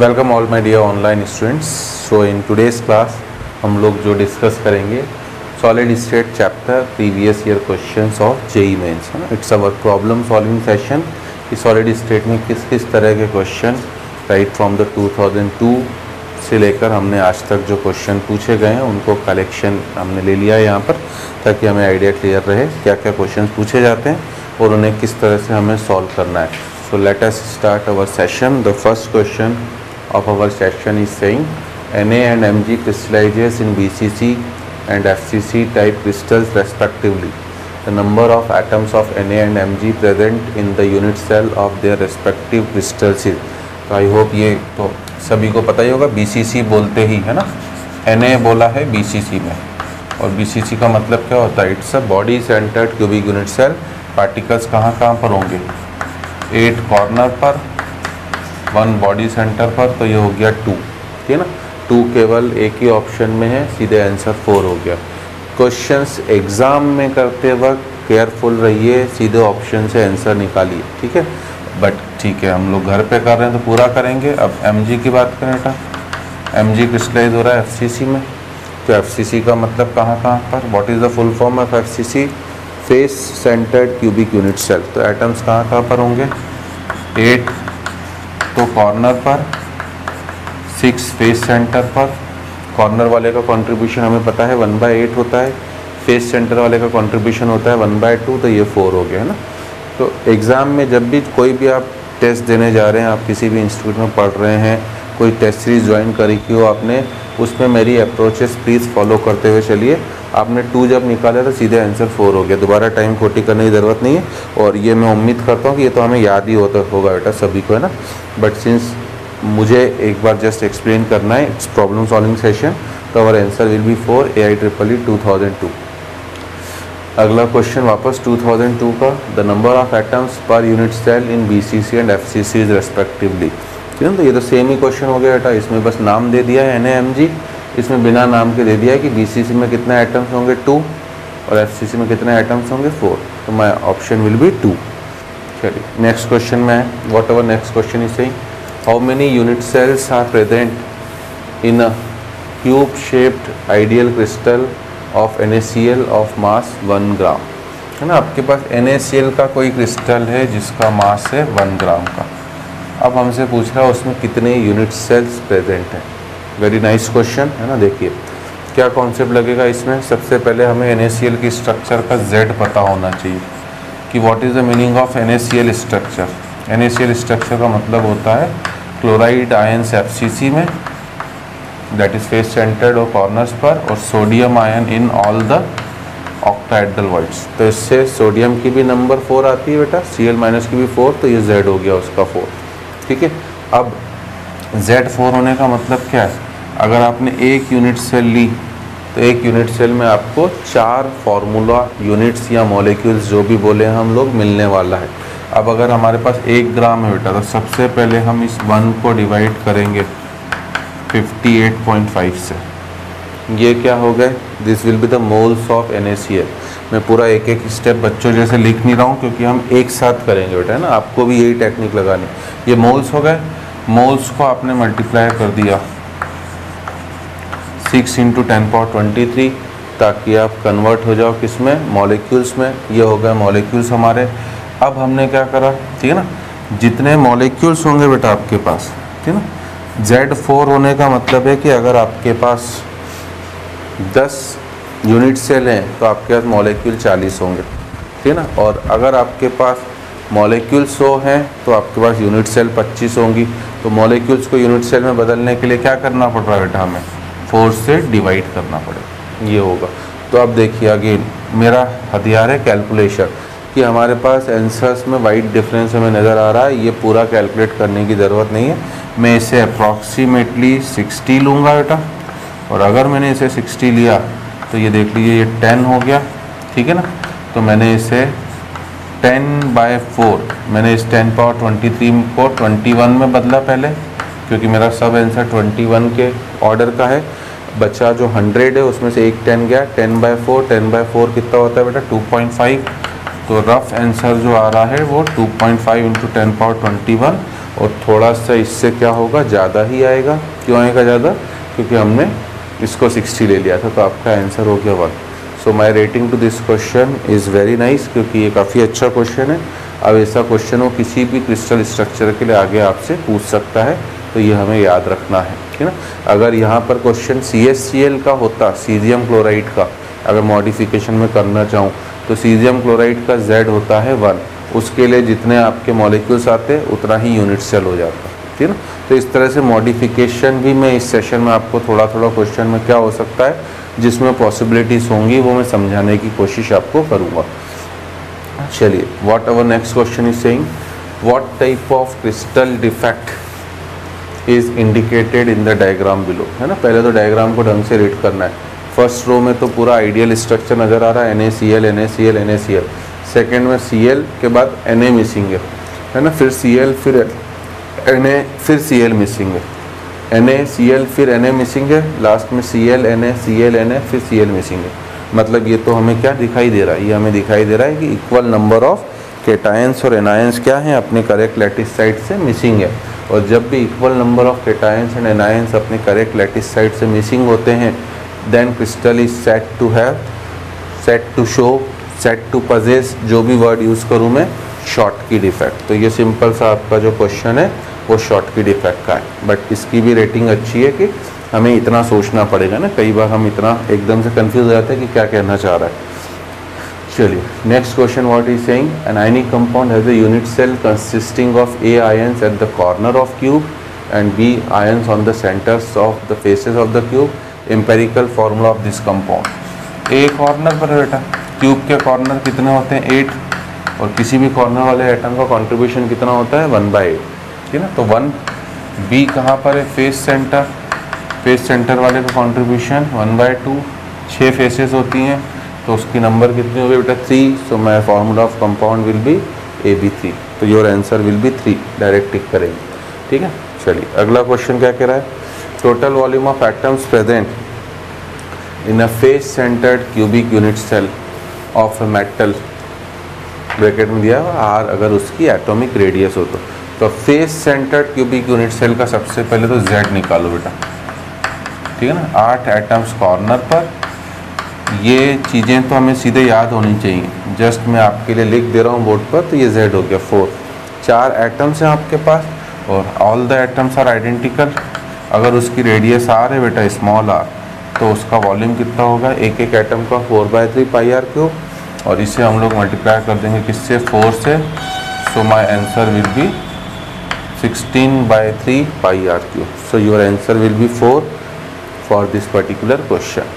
Welcome all my dear online students so in today's class हम लोग जो discuss करेंगे solid state chapter previous year questions of JEE mains है ना? It's our problem solving session कि solid state में किस किस तरह के क्वेश्चन राइट फ्रॉम द 2002 से लेकर हमने आज तक जो क्वेश्चन पूछे गए हैं, उनको कलेक्शन हमने ले लिया है यहाँ पर, ताकि हमें आइडिया क्लियर रहे क्या क्या क्वेश्चन पूछे जाते हैं और उन्हें किस तरह से हमें सॉल्व करना है। So let us start our session the first question of our session is saying Na and Mg crystallizes in BCC and FCC type crystals respectively. The number of atoms of Na and Mg present in the unit cell of their respective crystals is. तो I hope ये तो सभी को पता ही होगा BCC बोलते ही है ना Na बोला है BCC में और BCC का मतलब क्या होता है it's a body centred cubic unit cell particles कहाँ कहाँ पर होंगे एट कॉर्नर पर वन बॉडी सेंटर पर तो ये हो गया टू ठीक है ना? टू केवल एक ही ऑप्शन में है, सीधे आंसर फोर हो गया। क्वेश्चंस एग्ज़ाम में करते वक्त केयरफुल रहिए, सीधे ऑप्शन से आंसर निकालिए, ठीक है? बट ठीक है, हम लोग घर पे कर रहे हैं तो पूरा करेंगे। अब एमजी की बात करें बेटा। एम जी क्रिस्टलाइज हो रहा है एफ़ में। तो एफसीसी का मतलब कहाँ कहाँ पर? What is the full form of FCC face centred cubic unit cell तो एटम्स कहाँ कहाँ पर होंगे? एट तो कॉर्नर पर सिक्स फेस सेंटर पर कॉर्नर वाले का कंट्रीब्यूशन हमें पता है वन बाई एट होता है फेस सेंटर वाले का कंट्रीब्यूशन होता है वन बाय टू तो ये फोर हो गया, है ना? तो एग्ज़ाम में जब भी कोई भी आप टेस्ट देने जा रहे हैं, आप किसी भी इंस्टीट्यूट में पढ़ रहे हैं, कोई टेस्ट सीरीज़ ज्वाइन करी की हो आपने, उसमें मेरी अप्रोचेस प्लीज़ फॉलो करते हुए चलिए। आपने टू जब निकाला तो सीधे आंसर फोर हो गया। दोबारा टाइम खोटी करने की ज़रूरत नहीं है। और ये मैं उम्मीद करता हूँ कि ये तो हमें याद ही होता होगा बेटा सभी को, है ना? बट सिंस मुझे एक बार जस्ट एक्सप्लेन करना है इट्स प्रॉब्लम सॉल्विंग सेशन तो our answer will be four A I triple E two thousand two अगला क्वेश्चन वापस 2002 का। The number of atoms per unit cell in B C C and F C C is respectively ठीक है तो ये तो same ही question हो गया बेटा। इसमें बस नाम दे दिया है एन इसमें बिना नाम के दे दिया कि BCC में कितने आइटम्स होंगे टू और FCC में कितने आइटम्स होंगे फोर तो my option will be two चलिए नेक्स्ट क्वेश्चन में है whatever next question is सही how many unit cells are present in a cube shaped ideal crystal of N of mass one gram है ना, आपके पास N का कोई crystal है जिसका मास है वन ग्राम का। अब हमसे पूछ रहा है, उसमें कितने यूनिट सेल्स प्रेजेंट हैं? वेरी नाइस क्वेश्चन है ना? देखिए, क्या कॉन्सेप्ट लगेगा इसमें? सबसे पहले हमें एन की स्ट्रक्चर का जेड पता होना चाहिए कि what is the meaning of N structure N structure का मतलब होता है क्लोराइड आयन्स एफ़ में दैट इज़ फेस सेंटर्ड और कॉर्नर्स पर, और sodium ion in all the octahedral voids तो इससे सोडियम की भी नंबर फोर आती है बेटा सी एल माइनस की भी फोर तो ये जेड हो गया उसका फोर ठीक है? अब जेड फोर होने का मतलब क्या है? अगर आपने एक यूनिट सेल ली तो एक यूनिट सेल में आपको चार फार्मूला यूनिट्स या मॉलिक्यूल्स जो भी बोले हम लोग मिलने वाला है। अब अगर हमारे पास एक ग्राम है बेटा तो सबसे पहले हम इस वन को डिवाइड करेंगे 58.5 से। ये क्या हो गए? This will be the moles of N मैं पूरा एक एक स्टेप बच्चों जैसे लिख नहीं रहा हूँ, क्योंकि हम एक साथ करेंगे बेटा, है ना? आपको भी यही टेक्निक लगानी। ये मोल्स हो गए। मोल्स को आपने मल्टीप्लाई कर दिया। Six into ten power twenty three ताकि आप कन्वर्ट हो जाओ किसमें मॉलिक्यूल्स में। ये हो गए मॉलिक्यूल्स हमारे। अब हमने क्या करा? ठीक है ना? जितने मॉलिक्यूल्स होंगे बेटा आपके पास, ठीक है ना? जेड फोर होने का मतलब है कि अगर आपके पास दस यूनिट सेल हैं तो आपके पास मॉलिक्यूल चालीस होंगे, ठीक है ना? और अगर आपके पास मॉलिक्यूल सौ हैं तो आपके पास यूनिट सेल पच्चीस होंगी। तो मॉलिक्यूल्स को यूनिट सेल में बदलने के लिए क्या करना पड़ रहा है बेटा हमें? फोर से डिवाइड करना पड़ेगा ये होगा। तो अब देखिए अगेन मेरा हथियार है कैलकुलेशन, कि हमारे पास आंसर्स में वाइट डिफरेंस हमें नज़र आ रहा है। ये पूरा कैलकुलेट करने की ज़रूरत नहीं है। मैं इसे अप्रॉक्सीमेटली 60 लूँगा बेटा। और अगर मैंने इसे 60 लिया तो ये देख लीजिए, ये 10 हो गया। ठीक है ना? तो मैंने इसे 10 बाय फोर मैंने इस 10 पावर 23 को 21 में बदला पहले, क्योंकि मेरा सब आंसर 21 के ऑर्डर का है। बच्चा जो 100 है, उसमें से एक 10 गया। 10 by four ten by four कितना होता है बेटा? 2.5 तो रफ आंसर जो आ रहा है, वो 2.5 point five into ten power twenty one और थोड़ा सा इससे क्या होगा? ज़्यादा ही आएगा। क्यों आएगा ज़्यादा? क्योंकि हमने इसको 60 ले लिया था तो आपका आंसर हो गया one so my rating to this question is very nice क्योंकि ये काफ़ी अच्छा क्वेश्चन है। अब ऐसा क्वेश्चन वो किसी भी क्रिस्टल स्ट्रक्चर के लिए आगे आपसे पूछ सकता है। तो ये हमें याद रखना है, ठीक है ना? अगर यहाँ पर क्वेश्चन सी का होता सीजियम क्लोराइड का, अगर मॉडिफिकेशन में करना चाहूँ तो सीजियम क्लोराइड का जेड होता है वन उसके लिए जितने आपके मॉलिक्यूल्स आते उतना ही यूनिट सेल हो जाता है, ठीक है ना? तो इस तरह से मॉडिफिकेशन भी मैं इस सेशन में आपको थोड़ा थोड़ा क्वेश्चन में क्या हो सकता है, जिसमें पॉसिबिलिटीज़ होंगी, वो मैं समझाने की कोशिश आपको करूँगा। चलिए what our next question is saying what type of crystal defect is indicated in the diagram below है ना? पहले तो डायग्राम को ढंग से रीड करना है। फ़र्स्ट रो में तो पूरा आइडियल स्ट्रक्चर नज़र आ रहा है N A C L N A C L N A C L second में सी एल के बाद एन ए मिसिंग है है ना? फिर सी एल फिर एन ए फिर सी एल मिसिंग है। एन ए सी एल फिर एन ए मिसिंग है। लास्ट में C L N A C L N A फिर सी एल मिसिंग है। मतलब ये तो हमें क्या दिखाई दे रहा है? ये हमें दिखाई दे रहा है कि इक्वल नंबर ऑफ़ केटायंस और एनायंस क्या हैं? अपने करेक्ट लैटिस साइड से मिसिंग है। और जब भी equal number of cations and anions अपने करेक्ट लैटिस साइड से मिसिंग होते हैं then crystal is set to have set to show set to possess जो भी वर्ड यूज़ करूँ मैं शॉर्ट की डिफेक्ट तो ये सिंपल सा आपका जो क्वेश्चन है, वो शॉर्ट की डिफेक्ट का है. बट इसकी भी रेटिंग अच्छी है कि हमें इतना सोचना पड़ेगा ना. कई बार हम इतना एकदम से कंफ्यूज हो जाते हैं कि क्या कहना चाह रहा है. चलिए next question what is saying an ionic compound has a cell consisting of A ions at the corner of cube and B ions on the centres of the faces of the cube empirical formula of this compound A corner पर बेटा। Cube के corner कितने होते हैं? Eight और किसी भी corner वाले एटम का कंट्रीब्यूशन कितना होता है? वन बाई एट ठीक है ना? तो वन बी कहाँ पर है? फेस सेंटर फेस सेंटर वाले का कंट्रीब्यूशन वन बाई टू छः फेसेस होती हैं। तो उसकी नंबर कितनी होगी बेटा? Three so my formula of compound will be A B three तो your answer will be three direct tick करेंगे। ठीक है? चलिए, अगला क्वेश्चन क्या कह रहा है? Total volume of atoms present in a face centred cubic unit cell of a metal bracket में दिया आर अगर उसकी एटॉमिक रेडियस हो तो। तो face centred cubic unit cell का सबसे पहले तो जेड निकालो बेटा। ठीक है ना? आठ एटम्स कॉर्नर पर ये चीज़ें तो हमें सीधे याद होनी चाहिए। जस्ट मैं आपके लिए लिख दे रहा हूँ बोर्ड पर तो ये जेड हो गया फोर चार एटम्स हैं आपके पास, और all the atoms are identical अगर उसकी रेडियस आर है बेटा स्मॉल आर तो उसका वॉल्यूम कितना होगा? एक एक एटम का four by three pi r cube और इसे हम लोग मल्टीप्लाई कर देंगे किससे? फोर से। So my answer will be 16 by 3 pi r cube so your answer will be 4 for this particular question